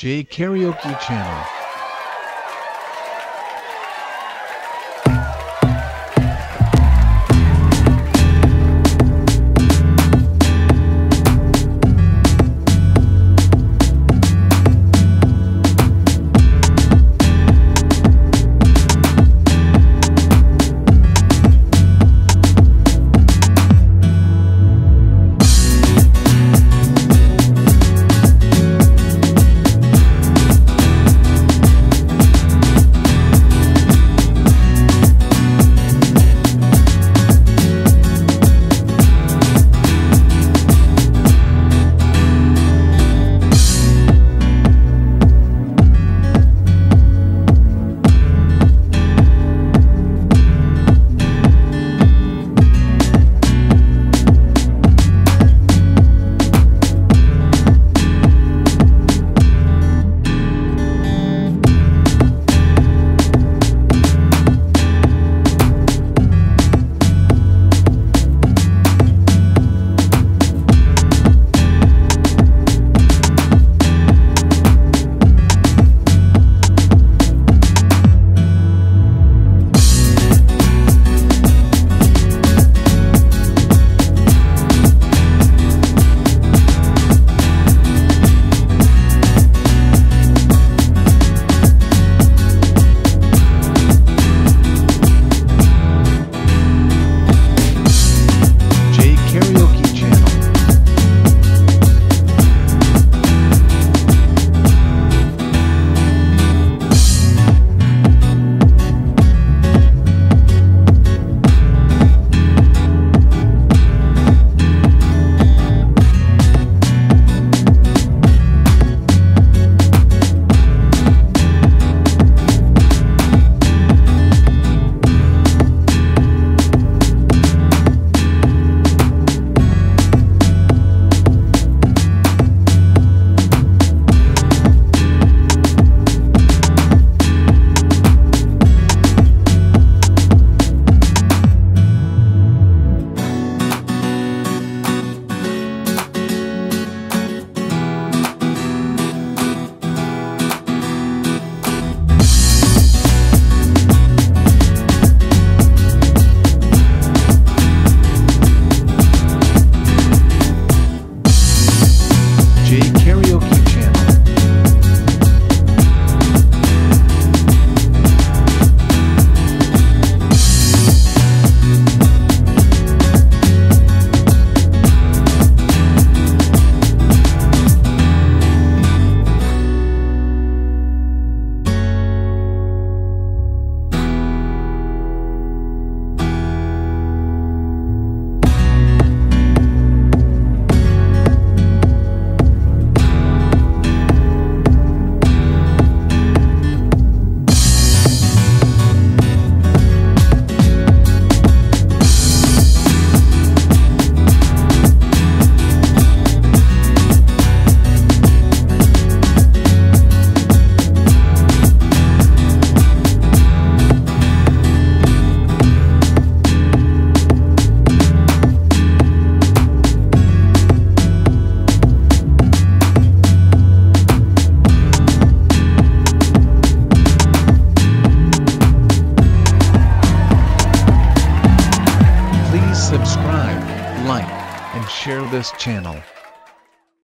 J Karaoke Channel. J share this channel.